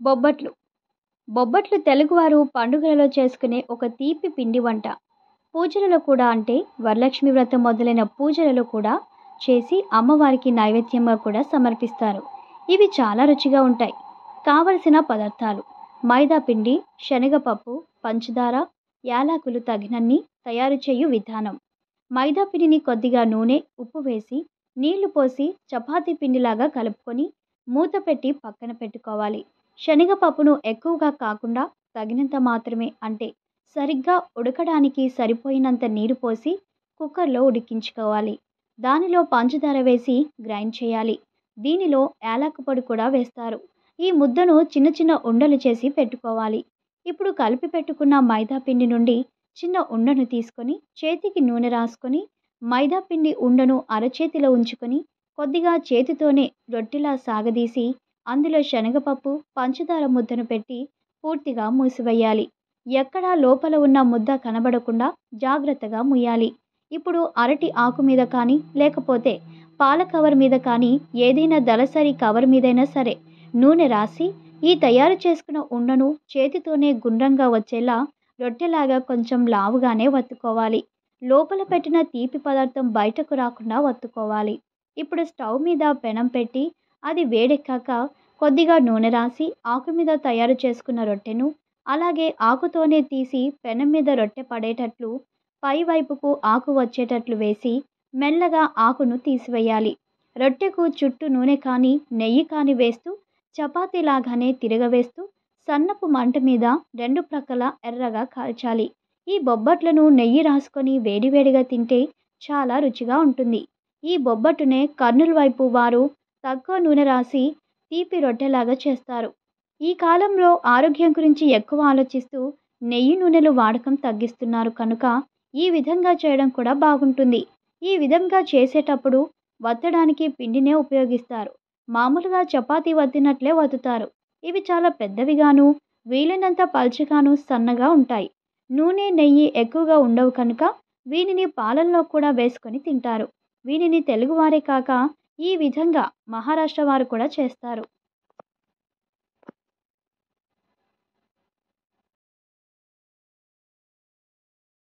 బొబ్బట్లు. బొబ్బట్లు తెలుగువారు పండుగలలో చేసుకునే ఒక తీపి పిండి వంట. పూజలలో కూడా అంటే వరలక్ష్మి వ్రతం మొదలైన పూజలలో కూడా చేసి అమ్మవారికి నైవేద్యంగా కూడా సమర్పిస్తారు. ఇవి చాలా రుచిగా ఉంటాయి. కావలసిన పదార్థాలు. మైదా పిండి శనగపప్పు పంచదార యాలకులు తగినన్ని తయారు చేయు విధానం. మైదా పిండిని కొద్దిగా నూనె ఉప్పు వేసి నీళ్ళు పోసి చపాతీ పిండిలాగా కలుపుకొని మూత పెట్టి పక్కన పెట్టుకోవాలి. శనగపప్పును ఎక్కువగా కాకుండా తగినంత మాత్రమే అంటే సరిగ్గా ఉడకడానికి సరిపోయినంత నీరు పోసి కుక్కర్లో ఉడికించుకోవాలి. దానిలో పంచదార వేసి గ్రైండ్ చేయాలి. దీనిలో యాలక పొడి కూడా వేస్తారు. ఈ ముద్దను చిన్న చిన్న ఉండలు చేసి పెట్టుకోవాలి. ఇప్పుడు కలిపి పెట్టుకున్న మైదా పిండి నుండి చిన్న ఉండను తీసుకొని చేతికి నూనె రాసుకొని మైదా పిండి ఉండను అరచేతిలో ఉంచుకొని కొద్దిగా చేతితోనే రొట్టెలా సాగదీసి అందులో శనగపప్పు పంచదార ముద్దను పెట్టి పూర్తిగా మూసివేయాలి. ఎక్కడా లోపల ఉన్న ముద్ద కనబడకుండా జాగ్రత్తగా ముయ్యాలి. ఇప్పుడు అరటి ఆకు మీద కానీ లేకపోతే పాల కవర్ మీద కానీ ఏదైనా దళసరి కవర్ మీదైనా సరే నూనె రాసి ఈ తయారు చేసుకున్న ఉండను చేతితోనే గుండ్రంగా వచ్చేలా రొట్టెలాగా కొంచెం లావుగానే వత్తుకోవాలి. లోపల పెట్టిన తీపి పదార్థం బయటకు రాకుండా వత్తుకోవాలి. ఇప్పుడు స్టవ్ మీద పెనం పెట్టి అది వేడెక్కాక కొద్దిగా నూనె రాసి ఆకు మీద తయారు చేసుకున్న రొట్టెను అలాగే ఆకుతోనే తీసి పెనం మీద రొట్టె పడేటట్లు పై వైపుకు ఆకు వచ్చేటట్లు వేసి మెల్లగా ఆకును తీసివేయాలి. రొట్టెకు చుట్టూ నూనె కానీ నెయ్యి కానీ వేస్తూ చపాతీలాగానే తిరగవేస్తూ సన్నపు మంట మీద రెండు ప్రక్కల ఎర్రగా కాల్చాలి. ఈ బొబ్బట్లను నెయ్యి రాసుకొని వేడివేడిగా తింటే చాలా రుచిగా ఉంటుంది. ఈ బొబ్బట్టునే కర్నూలు వైపు వారు తక్కువ నూనె రాసి తీపి రొట్టెలాగా చేస్తారు. ఈ కాలంలో ఆరోగ్యం గురించి ఎక్కువ ఆలోచిస్తూ నెయ్యి నూనెలు వాడకం తగ్గిస్తున్నారు కనుక ఈ విధంగా చేయడం కూడా బాగుంటుంది. ఈ విధంగా చేసేటప్పుడు వత్తడానికి పిండినే ఉపయోగిస్తారు. మామూలుగా చపాతీ వత్తినట్లే వత్తుతారు ఇవి చాలా పెద్దవిగాను వీలైనంత పల్చగాను సన్నగా ఉంటాయి. నూనె నెయ్యి ఎక్కువగా ఉండవు కనుక వీనిని పాలల్లో కూడా వేసుకొని తింటారు. వీనిని తెలుగువారే కాక ఈ విధంగా మహారాష్ట్ర వారు కూడా చేస్తారు.